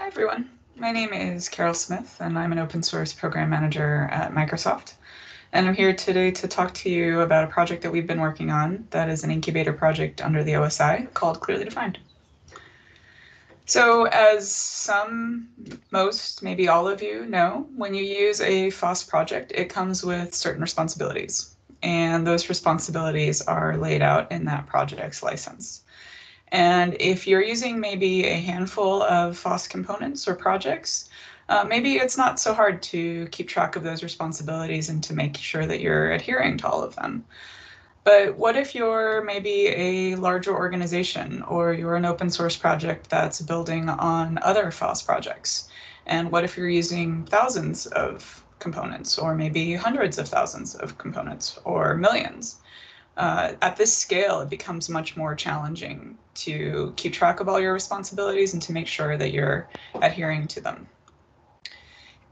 Hi, everyone. My name is Carol Smith, and I'm an open source program manager at Microsoft. And I'm here today to talk to you about a project that we've been working on that is an incubator project under the OSI called Clearly Defined. So as some, most, maybe all of you know, when you use a FOSS project, it comes with certain responsibilities. And those responsibilities are laid out in that project's license. And if you're using maybe a handful of FOSS components or projects, uh, maybe it's not so hard to keep track of those responsibilities and to make sure that you're adhering to all of them. But what if you're maybe a larger organization or you're an open source project that's building on other FOSS projects? And what if you're using thousands of components or maybe hundreds of thousands of components or millions? Uh, at this scale, it becomes much more challenging to keep track of all your responsibilities and to make sure that you're adhering to them.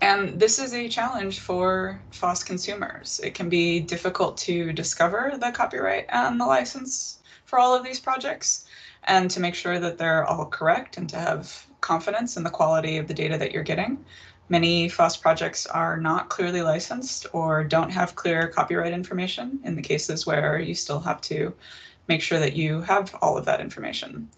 And this is a challenge for FOSS consumers. It can be difficult to discover the copyright and the license for all of these projects and to make sure that they're all correct and to have confidence in the quality of the data that you're getting. Many FOSS projects are not clearly licensed or don't have clear copyright information in the cases where you still have to make sure that you have all of that information.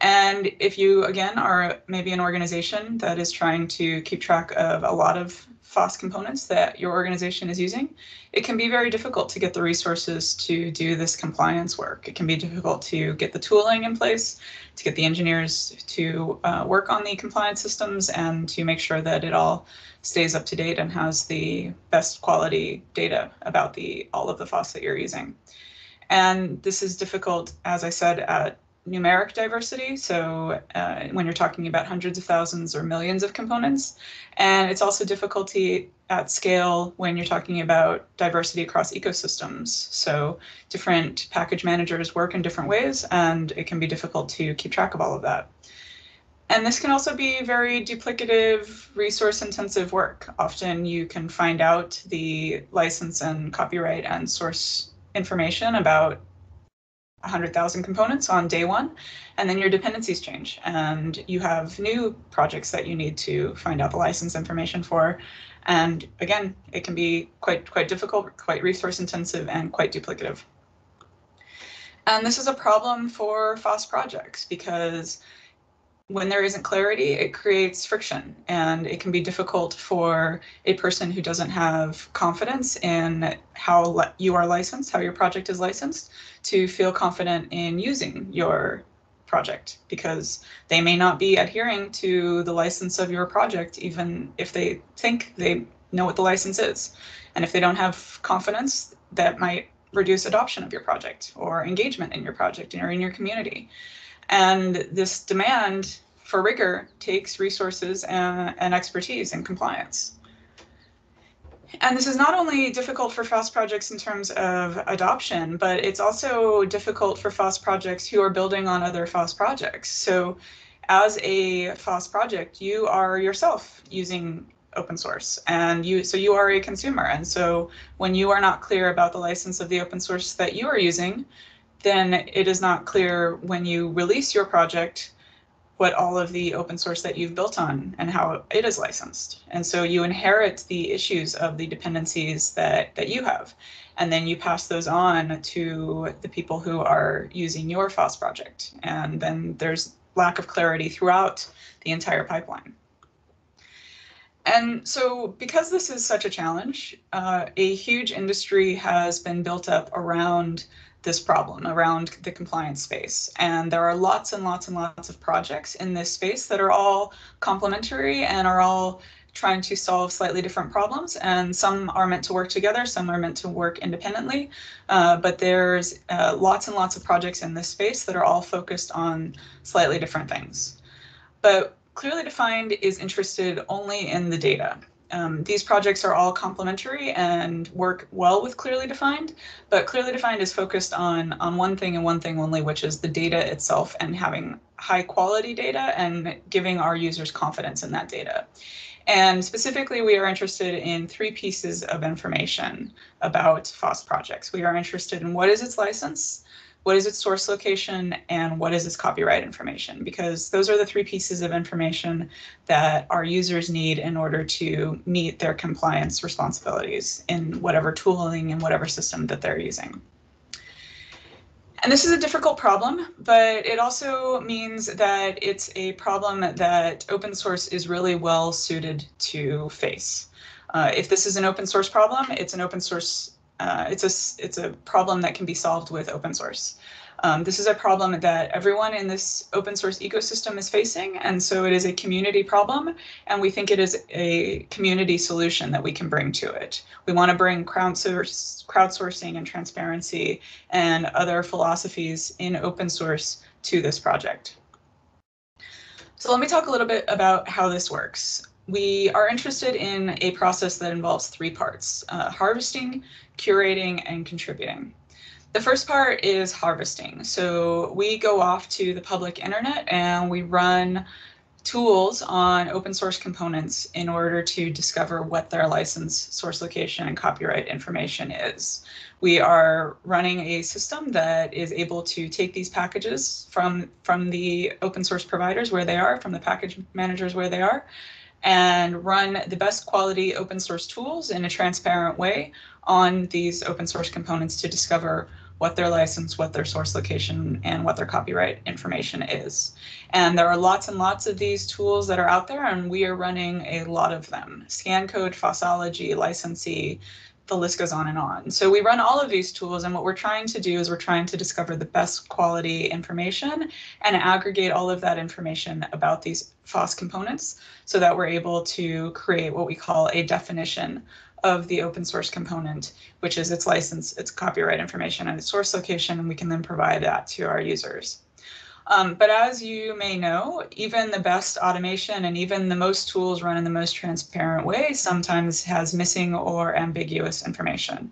And if you, again, are maybe an organization that is trying to keep track of a lot of FOSS components that your organization is using, it can be very difficult to get the resources to do this compliance work. It can be difficult to get the tooling in place, to get the engineers to uh, work on the compliance systems and to make sure that it all stays up to date and has the best quality data about the all of the FOSS that you're using. And this is difficult, as I said, at numeric diversity. So uh, when you're talking about hundreds of thousands or millions of components, and it's also difficulty at scale when you're talking about diversity across ecosystems. So different package managers work in different ways, and it can be difficult to keep track of all of that. And this can also be very duplicative, resource intensive work. Often you can find out the license and copyright and source information about 100,000 components on day one, and then your dependencies change and you have new projects that you need to find out the license information for. And again, it can be quite, quite difficult, quite resource intensive and quite duplicative. And this is a problem for FOSS projects because when there isn't clarity, it creates friction and it can be difficult for a person who doesn't have confidence in how you are licensed, how your project is licensed, to feel confident in using your project because they may not be adhering to the license of your project, even if they think they know what the license is. And if they don't have confidence, that might reduce adoption of your project or engagement in your project or in your community. And this demand for rigor takes resources and, and expertise and compliance. And this is not only difficult for FOSS projects in terms of adoption, but it's also difficult for FOSS projects who are building on other FOSS projects. So as a FOSS project, you are yourself using open source and you so you are a consumer and so when you are not clear about the license of the open source that you are using then it is not clear when you release your project what all of the open source that you've built on and how it is licensed. And so you inherit the issues of the dependencies that, that you have. And then you pass those on to the people who are using your FOSS project. And then there's lack of clarity throughout the entire pipeline. And so because this is such a challenge, uh, a huge industry has been built up around this problem around the compliance space. And there are lots and lots and lots of projects in this space that are all complementary and are all trying to solve slightly different problems. And some are meant to work together, some are meant to work independently. Uh, but there's uh, lots and lots of projects in this space that are all focused on slightly different things. But Clearly Defined is interested only in the data. Um, these projects are all complementary and work well with Clearly Defined, but Clearly Defined is focused on, on one thing and one thing only, which is the data itself and having high quality data and giving our users confidence in that data. And specifically, we are interested in three pieces of information about FOSS projects. We are interested in what is its license, what is its source location, and what is its copyright information, because those are the three pieces of information that our users need in order to meet their compliance responsibilities in whatever tooling and whatever system that they're using. And this is a difficult problem, but it also means that it's a problem that open source is really well suited to face. Uh, if this is an open source problem, it's an open source, uh, it's a it's a problem that can be solved with open source. Um, this is a problem that everyone in this open source ecosystem is facing, and so it is a community problem, and we think it is a community solution that we can bring to it. We want to bring crowdsource, crowdsourcing and transparency and other philosophies in open source to this project. So let me talk a little bit about how this works. We are interested in a process that involves three parts, uh, harvesting, curating, and contributing. The first part is harvesting. So we go off to the public internet and we run tools on open source components in order to discover what their license, source location, and copyright information is. We are running a system that is able to take these packages from, from the open source providers where they are, from the package managers where they are, and run the best quality open source tools in a transparent way on these open source components to discover what their license, what their source location, and what their copyright information is. And there are lots and lots of these tools that are out there, and we are running a lot of them. ScanCode, Fossology, Licensee, the list goes on and on. So we run all of these tools, and what we're trying to do is we're trying to discover the best quality information and aggregate all of that information about these FOSS components so that we're able to create what we call a definition of the open source component, which is its license, its copyright information, and its source location, and we can then provide that to our users. Um, but as you may know, even the best automation and even the most tools run in the most transparent way sometimes has missing or ambiguous information.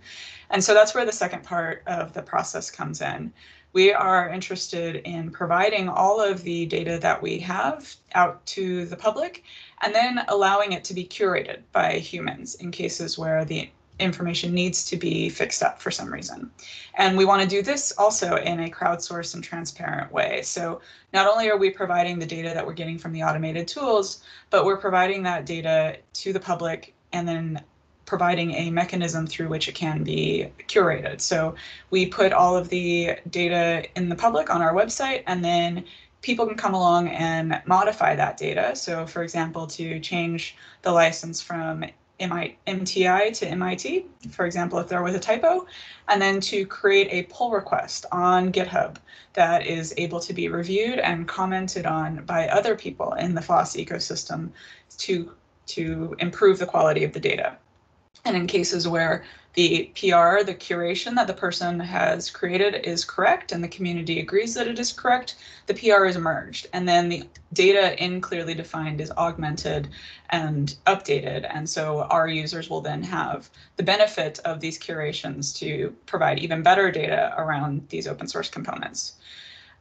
And so that's where the second part of the process comes in. We are interested in providing all of the data that we have out to the public and then allowing it to be curated by humans in cases where the information needs to be fixed up for some reason. And we want to do this also in a crowdsourced and transparent way. So not only are we providing the data that we're getting from the automated tools, but we're providing that data to the public and then providing a mechanism through which it can be curated. So we put all of the data in the public on our website and then people can come along and modify that data. So for example, to change the license from MTI to MIT, for example, if there was a typo, and then to create a pull request on GitHub that is able to be reviewed and commented on by other people in the FOSS ecosystem to, to improve the quality of the data. And in cases where the PR, the curation that the person has created is correct and the community agrees that it is correct, the PR is merged. And then the data in clearly defined is augmented and updated. And so our users will then have the benefit of these curations to provide even better data around these open source components.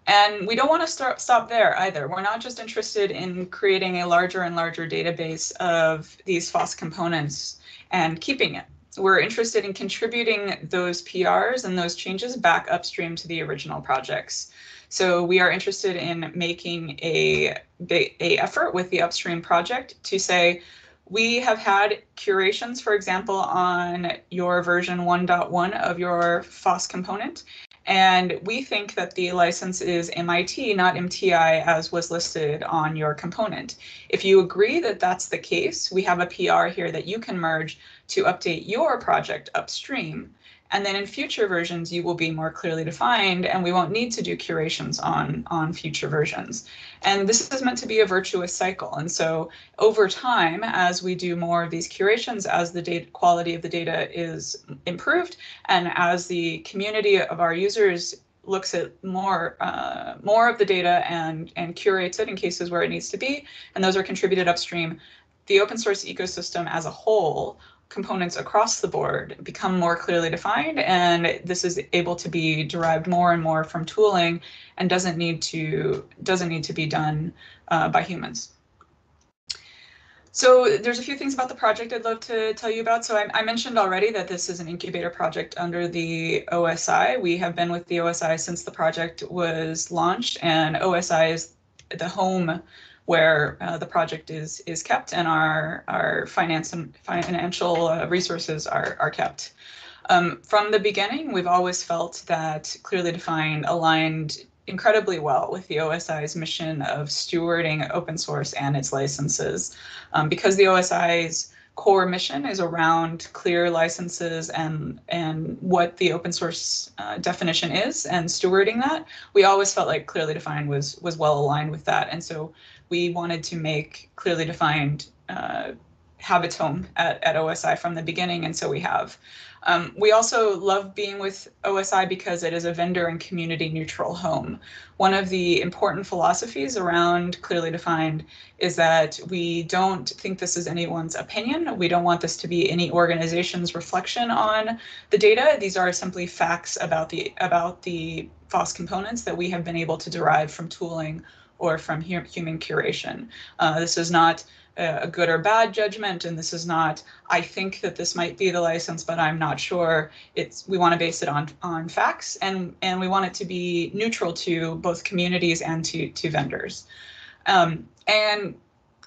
And we don't want to start, stop there either. We're not just interested in creating a larger and larger database of these FOSS components and keeping it we're interested in contributing those PRs and those changes back upstream to the original projects. So we are interested in making a, a effort with the upstream project to say, we have had curations, for example, on your version 1.1 of your FOSS component, and we think that the license is MIT, not MTI, as was listed on your component. If you agree that that's the case, we have a PR here that you can merge to update your project upstream. And then in future versions, you will be more clearly defined and we won't need to do curations on, on future versions. And this is meant to be a virtuous cycle. And so over time, as we do more of these curations, as the data quality of the data is improved, and as the community of our users looks at more uh, more of the data and and curates it in cases where it needs to be, and those are contributed upstream, the open source ecosystem as a whole components across the board become more clearly defined and this is able to be derived more and more from tooling and doesn't need to doesn't need to be done uh, by humans. So there's a few things about the project I'd love to tell you about. So I, I, mentioned already that this is an incubator project under the OSI. We have been with the OSI since the project was launched, and OSI is the home where uh, the project is is kept and our our finance and financial uh, resources are are kept. Um, from the beginning, we've always felt that clearly defined aligned incredibly well with the OSI's mission of stewarding open source and its licenses. Um, because the OSI's core mission is around clear licenses and and what the open source uh, definition is and stewarding that we always felt like clearly defined was was well aligned with that and so we wanted to make clearly defined uh, have its home at, at OSI from the beginning, and so we have. Um, we also love being with OSI because it is a vendor and community neutral home. One of the important philosophies around Clearly Defined is that we don't think this is anyone's opinion. We don't want this to be any organization's reflection on the data. These are simply facts about the about the FOSS components that we have been able to derive from tooling or from human curation. Uh, this is not a good or bad judgment and this is not i think that this might be the license but i'm not sure. It's we want to base it on on facts and and we want it to be neutral to both communities and to to vendors. Um, and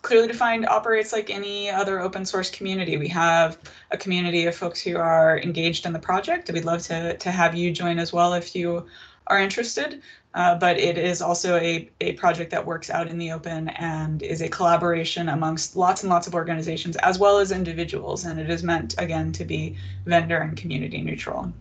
clearly defined operates like any other open source community. We have a community of folks who are engaged in the project we'd love to to have you join as well if you are interested uh, but it is also a, a project that works out in the open and is a collaboration amongst lots and lots of organizations as well as individuals. And it is meant, again, to be vendor and community neutral.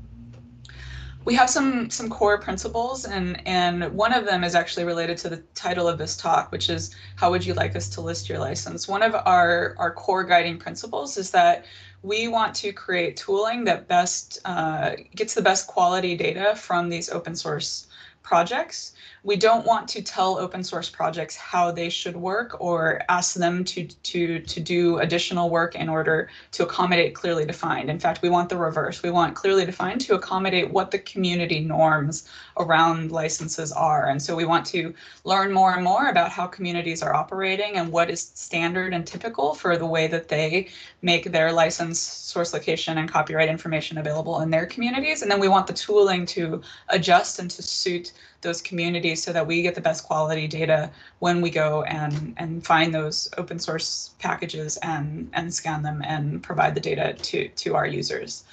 We have some some core principles, and and one of them is actually related to the title of this talk, which is how would you like us to list your license? One of our our core guiding principles is that we want to create tooling that best uh, gets the best quality data from these open source projects. We don't want to tell open source projects how they should work or ask them to, to, to do additional work in order to accommodate clearly defined. In fact, we want the reverse. We want clearly defined to accommodate what the community norms around licenses are. And so we want to learn more and more about how communities are operating and what is standard and typical for the way that they make their license source location and copyright information available in their communities. And then we want the tooling to adjust and to suit those communities so that we get the best quality data when we go and, and find those open source packages and, and scan them and provide the data to, to our users.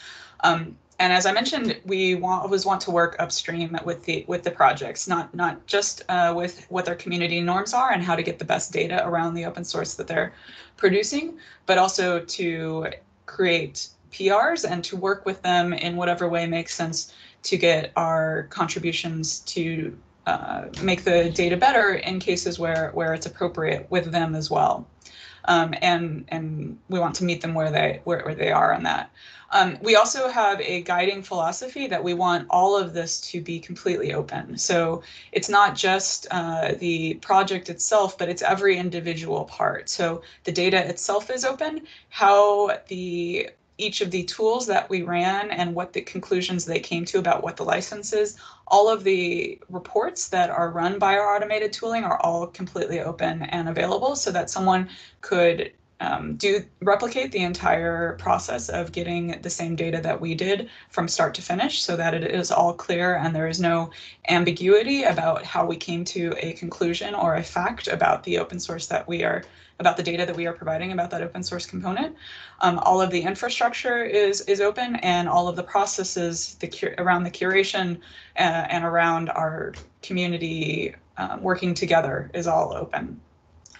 Um, and as I mentioned, we want, always want to work upstream with the with the projects, not not just uh, with what their community norms are and how to get the best data around the open source that they're producing, but also to create PRs and to work with them in whatever way makes sense to get our contributions to uh, make the data better in cases where, where it's appropriate with them as well. Um, and, and we want to meet them where they, where, where they are on that. Um, we also have a guiding philosophy that we want all of this to be completely open. So it's not just uh, the project itself, but it's every individual part. So the data itself is open. How the each of the tools that we ran and what the conclusions they came to about what the license is. All of the reports that are run by our automated tooling are all completely open and available so that someone could um, do replicate the entire process of getting the same data that we did from start to finish so that it is all clear and there is no ambiguity about how we came to a conclusion or a fact about the open source that we are about the data that we are providing about that open source component. Um, all of the infrastructure is is open and all of the processes the around the curation uh, and around our community um, working together is all open.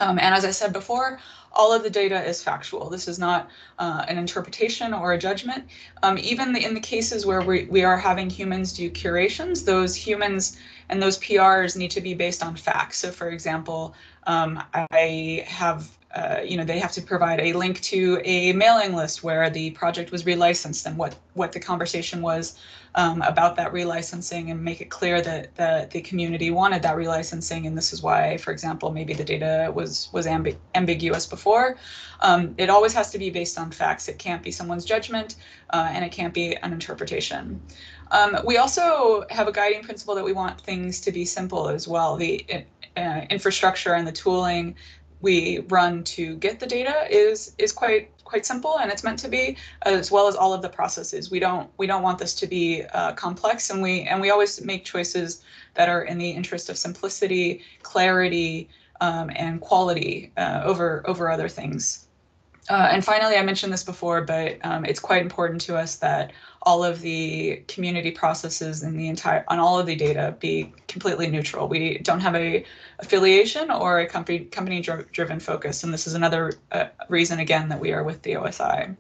Um, and as I said before, all of the data is factual. This is not uh, an interpretation or a judgment. Um, even the, in the cases where we, we are having humans do curations, those humans and those PRs need to be based on facts. So for example, um, I have uh, you know, they have to provide a link to a mailing list where the project was relicensed and what what the conversation was um, about that relicensing and make it clear that, that the community wanted that relicensing and this is why, for example, maybe the data was was ambi ambiguous before. Um, it always has to be based on facts. It can't be someone's judgment uh, and it can't be an interpretation. Um, we also have a guiding principle that we want things to be simple as well. The uh, infrastructure and the tooling we run to get the data is is quite quite simple and it's meant to be as well as all of the processes. We don't we don't want this to be uh, complex and we and we always make choices that are in the interest of simplicity clarity um, and quality uh, over over other things uh, and finally, I mentioned this before, but um, it's quite important to us that all of the community processes and the entire on all of the data be completely neutral. We don't have a affiliation or a company company driven focus, and this is another uh, reason again that we are with the OSI.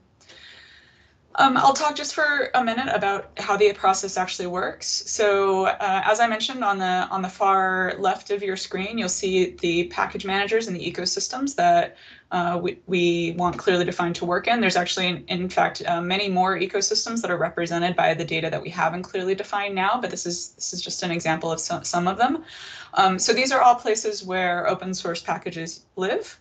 Um, I'll talk just for a minute about how the process actually works. So uh, as I mentioned on the on the far left of your screen, you'll see the package managers and the ecosystems that uh, we, we want clearly defined to work in. There's actually, in, in fact, uh, many more ecosystems that are represented by the data that we have in clearly defined now, but this is this is just an example of some, some of them. Um, so these are all places where open source packages live.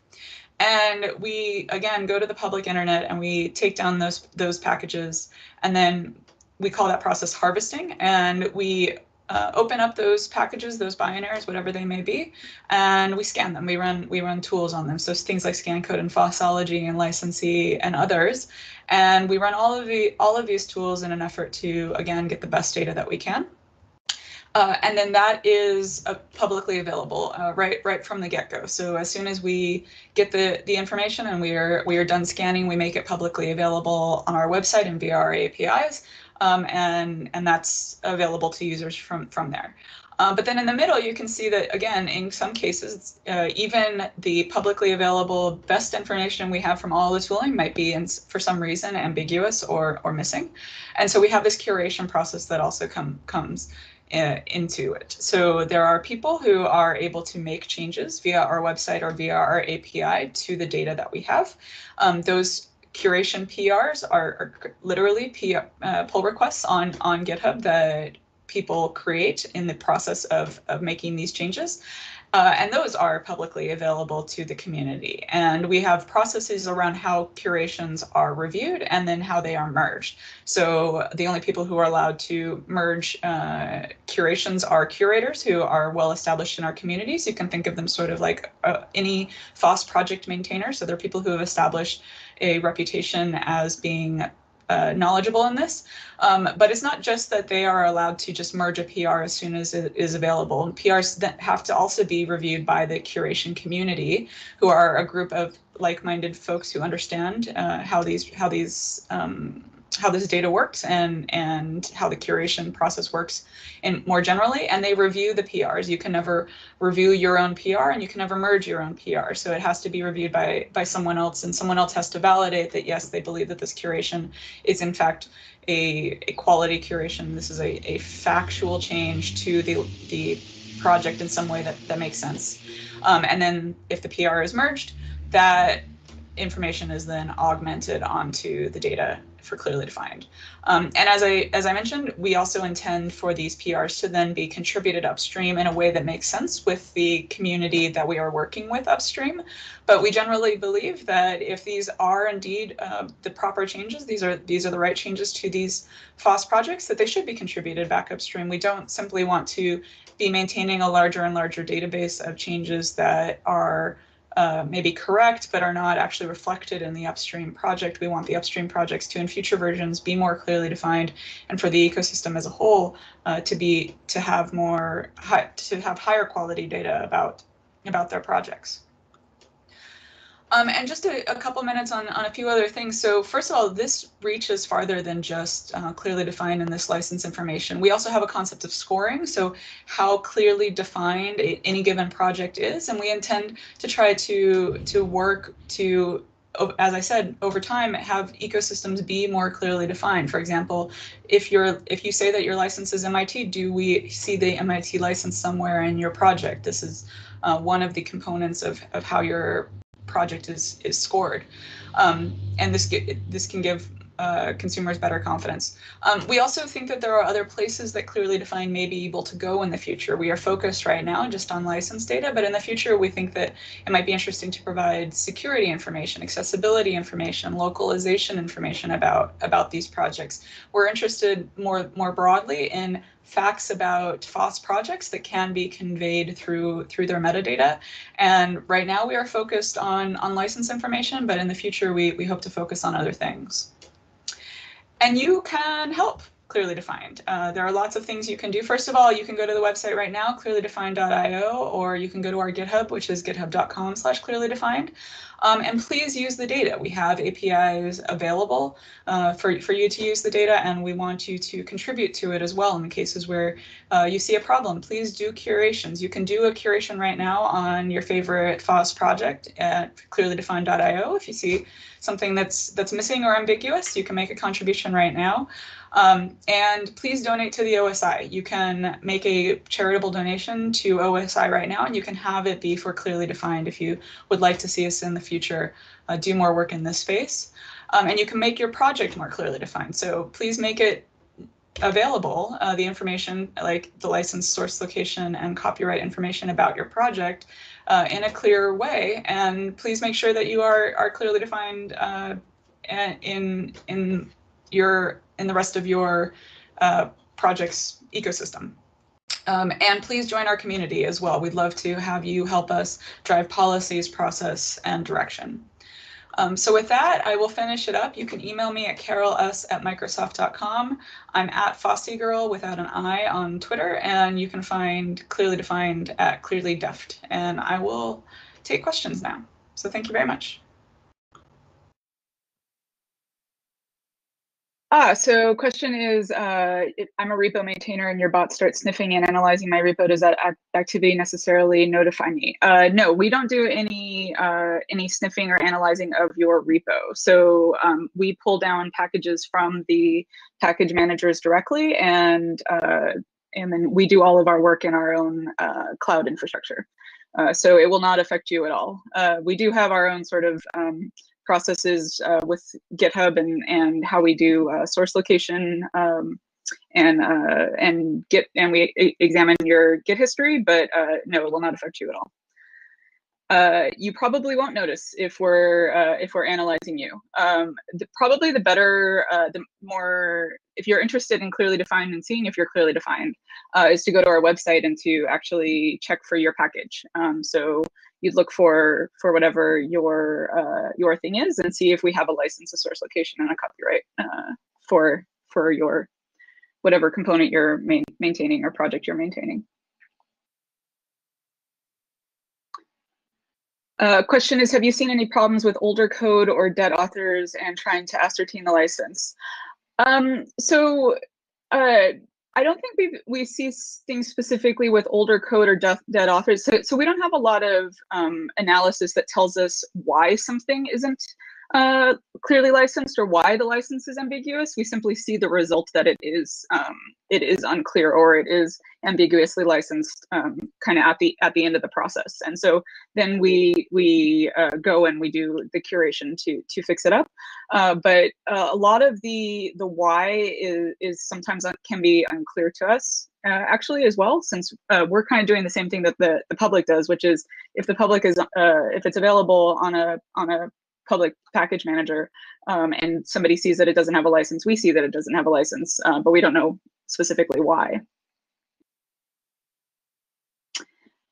And we, again, go to the public internet and we take down those, those packages and then we call that process harvesting and we uh, open up those packages, those binaries, whatever they may be, and we scan them. We run we run tools on them, so things like ScanCode and Fossology and Licensee and others, and we run all of the all of these tools in an effort to again get the best data that we can. Uh, and then that is uh, publicly available uh, right right from the get-go. So as soon as we get the the information and we are we are done scanning, we make it publicly available on our website and via our APIs, um, and and that's available to users from from there. Uh, but then in the middle, you can see that, again, in some cases, uh, even the publicly available best information we have from all the tooling might be, in, for some reason, ambiguous or, or missing. And so we have this curation process that also come, comes uh, into it. So there are people who are able to make changes via our website or via our API to the data that we have. Um, those curation PRs are, are literally P, uh, pull requests on, on GitHub that people create in the process of, of making these changes. Uh, and those are publicly available to the community. And we have processes around how curations are reviewed and then how they are merged. So the only people who are allowed to merge uh, curations are curators who are well established in our communities. You can think of them sort of like uh, any FOSS project maintainer. So they're people who have established a reputation as being uh, knowledgeable in this. Um, but it's not just that they are allowed to just merge a PR as soon as it is available. PRs that have to also be reviewed by the curation community, who are a group of like-minded folks who understand uh, how these how these um, how this data works and and how the curation process works in more generally. And they review the PRs you can never review your own PR and you can never merge your own PR so it has to be reviewed by by someone else and someone else has to validate that yes they believe that this curation is in fact a, a quality curation. This is a, a factual change to the the project in some way that that makes sense. Um, and then if the PR is merged that information is then augmented onto the data for clearly defined. Um, and as I as I mentioned, we also intend for these PRs to then be contributed upstream in a way that makes sense with the community that we are working with upstream. But we generally believe that if these are indeed uh, the proper changes, these are these are the right changes to these FOSS projects, that they should be contributed back upstream. We don't simply want to be maintaining a larger and larger database of changes that are uh, may be correct, but are not actually reflected in the upstream project. We want the upstream projects to, in future versions, be more clearly defined, and for the ecosystem as a whole uh, to be to have more to have higher quality data about about their projects. Um, and just a, a, couple minutes on, on a few other things. So first of all, this reaches farther than just uh, clearly defined in this license information. We also have a concept of scoring. So how clearly defined a, any given project is. And we intend to try to, to work to as I said, over time, have ecosystems be more clearly defined. For example, if you're if you say that your license is MIT, do we see the MIT license somewhere in your project? This is uh, one of the components of, of how your project is is scored. Um, and this this can give uh, consumers better confidence. Um, we also think that there are other places that clearly defined may be able to go in the future. We are focused right now just on license data, but in the future, we think that it might be interesting to provide security information, accessibility information, localization information about, about these projects. We're interested more, more broadly in facts about FOSS projects that can be conveyed through through their metadata. And right now we are focused on, on license information, but in the future we, we hope to focus on other things. And you can help clearly defined. Uh, there are lots of things you can do. First of all, you can go to the website right now, clearlydefined.io, or you can go to our GitHub, which is github.com slash clearlydefined. Um, and please use the data. We have APIs available uh, for, for you to use the data, and we want you to contribute to it as well in the cases where uh, you see a problem. Please do curations. You can do a curation right now on your favorite FOSS project at clearlydefined.io. If you see something that's that's missing or ambiguous, you can make a contribution right now. Um, and please donate to the OSI. You can make a charitable donation to OSI right now, and you can have it be for clearly defined if you would like to see us in the future uh, do more work in this space. Um, and you can make your project more clearly defined. So please make it available, uh, the information like the license source location and copyright information about your project uh, in a clear way. And please make sure that you are, are clearly defined uh, in, in your in the rest of your uh, project's ecosystem. Um, and please join our community as well. We'd love to have you help us drive policies, process, and direction. Um, so with that, I will finish it up. You can email me at carols at microsoft.com. I'm at FOSSYGirl without an I on Twitter, and you can find Clearly Defined at Clearly Deft. And I will take questions now. So thank you very much. Ah, so question is, uh, if I'm a repo maintainer and your bot starts sniffing and analyzing my repo, does that activity necessarily notify me? Uh, no, we don't do any uh, any sniffing or analyzing of your repo. So um, we pull down packages from the package managers directly, and uh, and then we do all of our work in our own uh, cloud infrastructure. Uh, so it will not affect you at all. we do have our own sort of um, processes uh, with GitHub and and how we do uh, source location um, and uh, and get and we examine your Git history, but uh, no, it will not affect you at all. Uh, you probably won't notice if we're uh, if we're analyzing you. Um, the, probably the better, the more if you're interested in clearly defined and seeing if you're clearly defined, is to go to our website and to actually check for your package. Um, so you'd look for for whatever your uh, your thing is and see if we have a license, a source location, and a copyright uh, for for your whatever component you're main, maintaining or project you're maintaining. Uh, question is, have you seen any problems with older code or dead authors and trying to ascertain the license? Um, so uh, I don't think we we see things specifically with older code or death, dead authors. So, so we don't have a lot of um, analysis that tells us why something isn't uh, clearly licensed or why the license is ambiguous. We simply see the result that it is um, it is unclear or it is ambiguously licensed um, kind of at the at the end of the process. And so then we we uh, go and we do the curation to to fix it up. Uh, but uh, a lot of the the why is is sometimes can be unclear to us. Uh, actually, as well, since uh, we're kind of doing the same thing that the, the public does, which is if the public is uh, if it's available on a on a public package manager um, and somebody sees that it doesn't have a license, we see that it doesn't have a license, uh, but we don't know specifically why.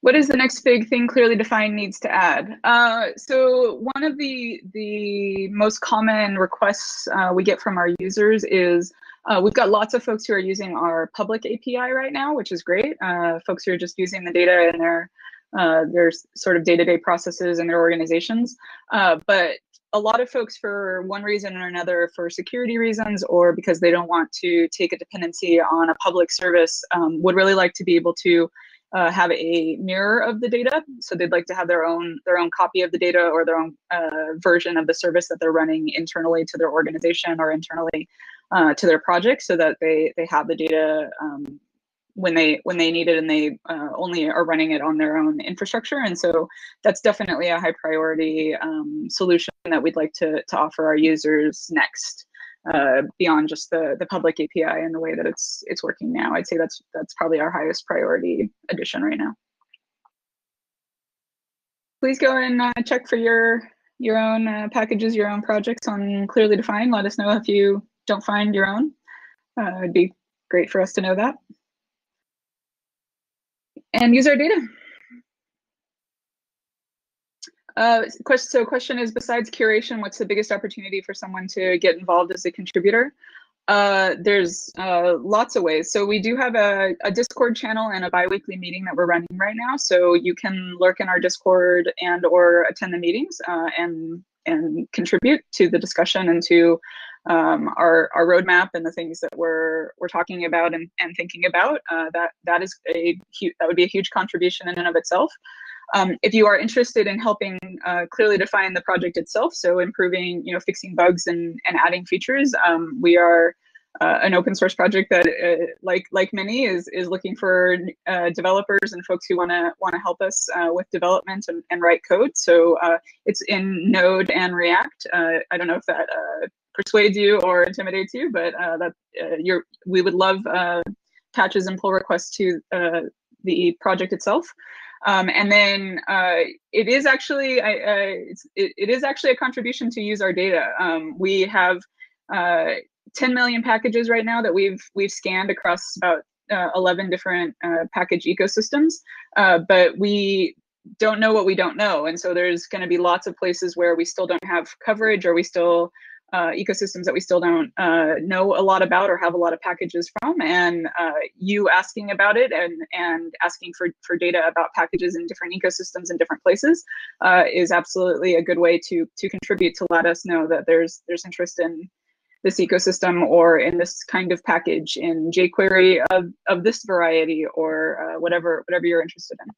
What is the next big thing clearly defined needs to add? Uh, so one of the, the most common requests uh, we get from our users is uh, we've got lots of folks who are using our public API right now, which is great. Uh, folks who are just using the data in their uh, their sort of day-to-day processes in their organizations. Uh, but a lot of folks for one reason or another for security reasons or because they don't want to take a dependency on a public service um, would really like to be able to uh, have a mirror of the data. So they'd like to have their own their own copy of the data or their own uh, version of the service that they're running internally to their organization or internally uh, to their project so that they they have the data um, when they when they need it and they uh, only are running it on their own infrastructure and so that's definitely a high priority um, solution that we'd like to, to offer our users next uh, beyond just the the public API and the way that it's it's working now. I'd say that's that's probably our highest priority addition right now. Please go and uh, check for your your own uh, packages, your own projects on Clearly Defined. Let us know if you don't find your own. Uh, it'd be great for us to know that. And use our data. Uh, question, so question is, besides curation, what's the biggest opportunity for someone to get involved as a contributor? Uh, there's uh, lots of ways. So we do have a, a, Discord channel and a biweekly meeting that we're running right now. So you can lurk in our Discord and or attend the meetings uh, and and contribute to the discussion and to um, our our roadmap and the things that we're we're talking about and, and thinking about. Uh, that that is a that would be a huge contribution in and of itself. Um, if you are interested in helping uh, clearly define the project itself, so improving, you know, fixing bugs and, and adding features, um, we are uh, an open source project that, uh, like like many, is is looking for uh, developers and folks who want to want to help us uh, with development and, and write code. So uh, it's in Node and React. I don't know if that persuades you or intimidates you, but that you're we would love patches and pull requests to the project itself. Um, and then uh, it is actually I, uh, it, it is actually a contribution to use our data. Um, we have uh, 10 million packages right now that we've we've scanned across about uh, 11 different uh, package ecosystems, uh, but we don't know what we don't know, and so there's going to be lots of places where we still don't have coverage, or we still uh, ecosystems that we still don't uh, know a lot about or have a lot of packages from. And uh, you asking about it and and asking for for data about packages in different ecosystems in different places uh, is absolutely a good way to to contribute to let us know that there's there's interest in this ecosystem or in this kind of package in jQuery of, of this variety or uh, whatever whatever you're interested in.